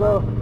bro.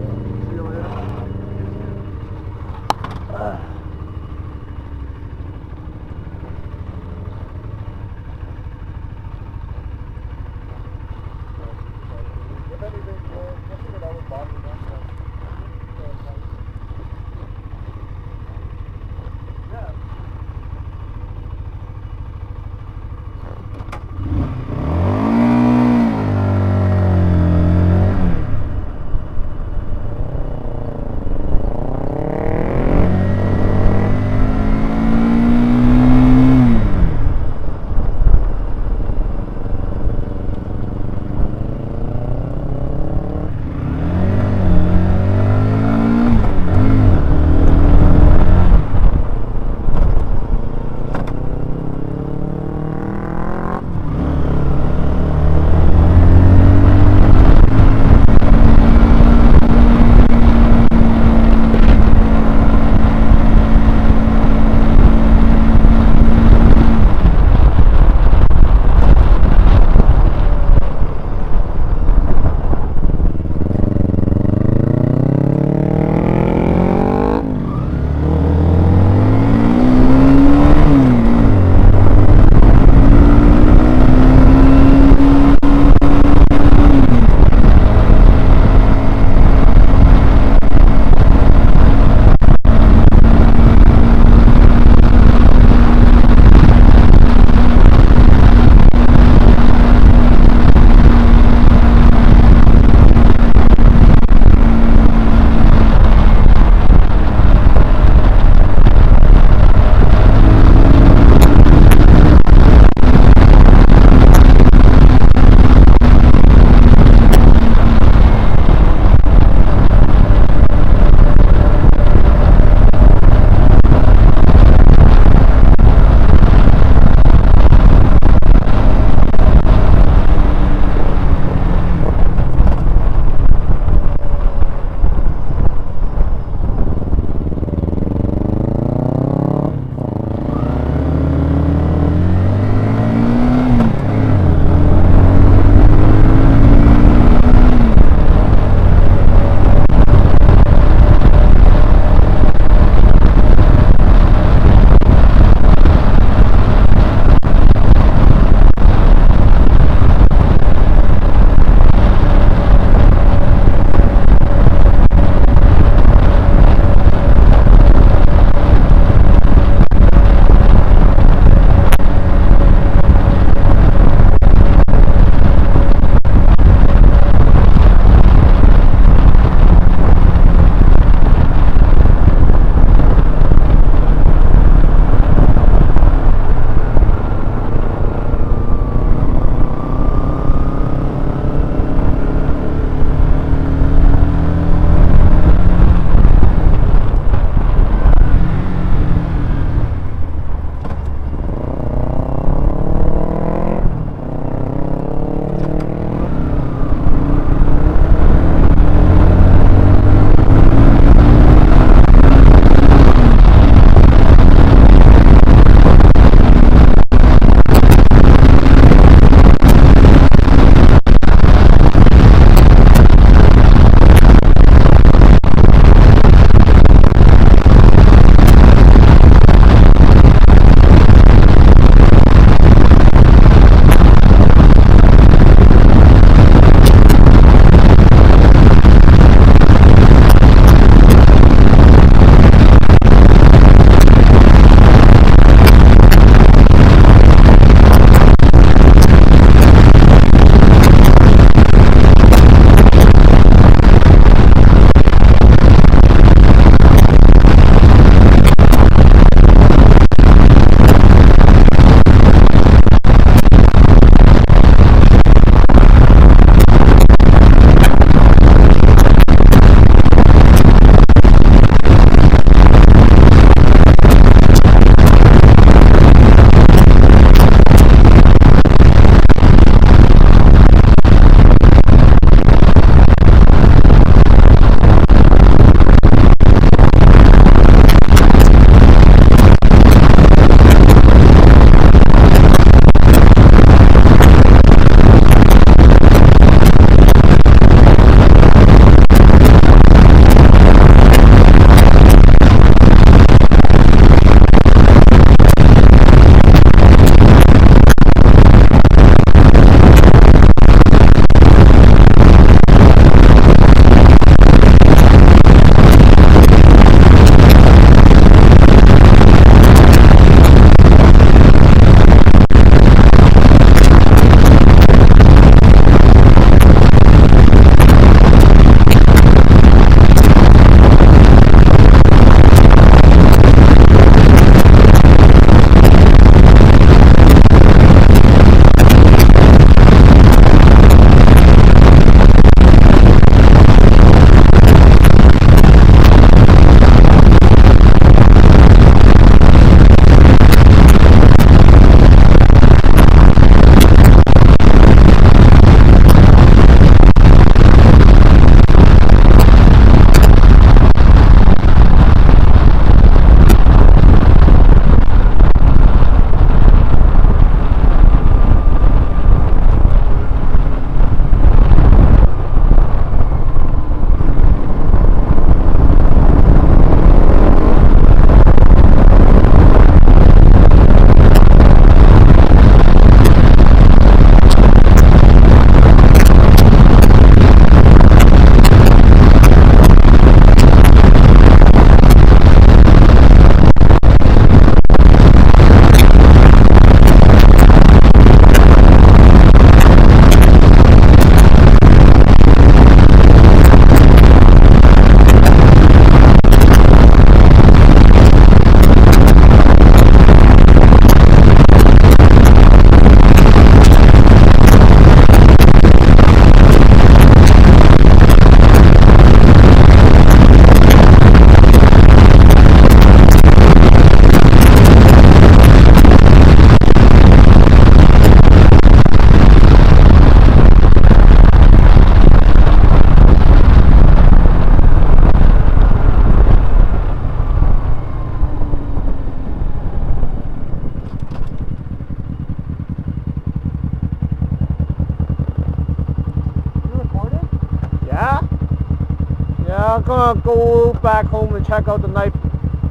Yeah, I'm gonna go back home and check out the night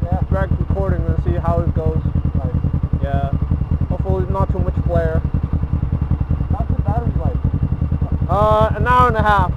Yeah. back recording and see how it goes. Nice. Yeah. Hopefully not too much flare. How's the battery life? Uh, an hour and a half.